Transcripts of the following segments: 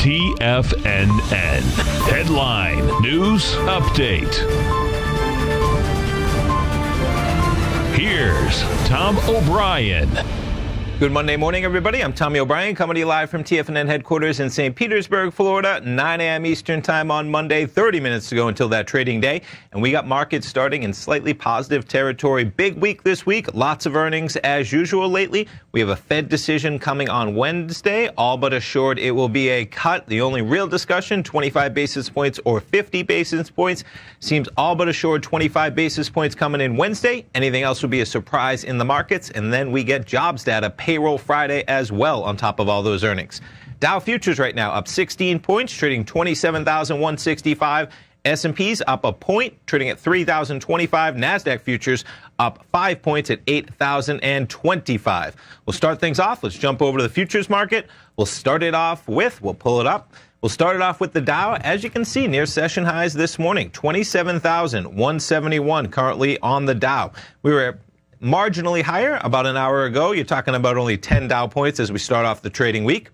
TFNN. Headline News Update. Here's Tom O'Brien. Good Monday morning, everybody. I'm Tommy O'Brien, coming to you live from TFNN headquarters in St. Petersburg, Florida. 9 a.m. Eastern Time on Monday. 30 minutes to go until that trading day. And we got markets starting in slightly positive territory. Big week this week. Lots of earnings as usual lately. We have a Fed decision coming on Wednesday. All but assured it will be a cut. The only real discussion 25 basis points or 50 basis points. Seems all but assured 25 basis points coming in Wednesday. Anything else would be a surprise in the markets. And then we get jobs data payroll Friday as well on top of all those earnings. Dow futures right now up 16 points, trading 27,165. S&P's up a point, trading at 3,025. Nasdaq futures up 5 points at 8,025. We'll start things off. Let's jump over to the futures market. We'll start it off with, we'll pull it up. We'll start it off with the Dow. As you can see, near session highs this morning, 27,171 currently on the Dow. We were marginally higher about an hour ago. You're talking about only 10 Dow points as we start off the trading week.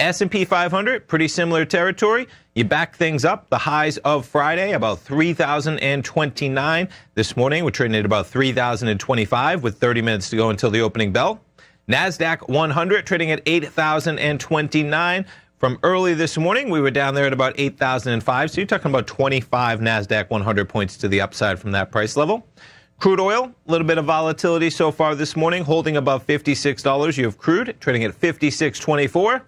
S&P 500, pretty similar territory. You back things up. The highs of Friday, about 3,029. This morning, we're trading at about 3,025 with 30 minutes to go until the opening bell. NASDAQ 100 trading at 8,029. From early this morning, we were down there at about 8,005. So you're talking about 25 NASDAQ 100 points to the upside from that price level. Crude oil, a little bit of volatility so far this morning, holding above $56. You have crude trading at 56.24.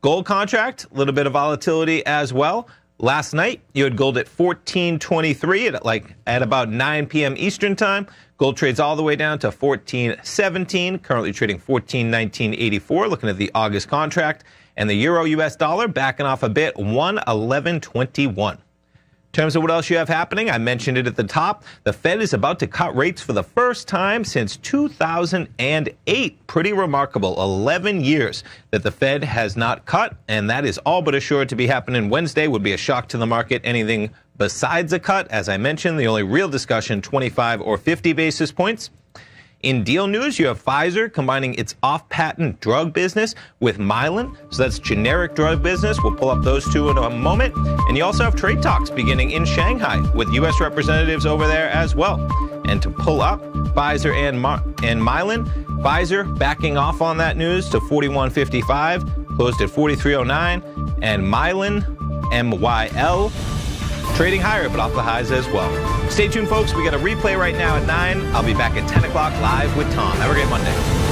Gold contract, a little bit of volatility as well. Last night, you had gold at 14.23 at like at about 9 p.m. Eastern time. Gold trades all the way down to 14.17, currently trading 14.19.84. Looking at the August contract, and the euro U.S. dollar backing off a bit, 111.21. In terms of what else you have happening, I mentioned it at the top. The Fed is about to cut rates for the first time since 2008. Pretty remarkable. 11 years that the Fed has not cut, and that is all but assured to be happening Wednesday. Would be a shock to the market. Anything besides a cut, as I mentioned, the only real discussion 25 or 50 basis points. In deal news, you have Pfizer combining its off patent drug business with Mylan. So that's generic drug business. We'll pull up those two in a moment. And you also have trade talks beginning in Shanghai with U.S. representatives over there as well. And to pull up Pfizer and, My- and Mylan, Pfizer backing off on that news to 41.55, closed at 43.09. And Mylan, MYL, trading higher, but off the highs as well. Stay tuned, folks. We got a replay right now at 9. I'll be back at 10 o'clock live with Tom. Have a great Monday.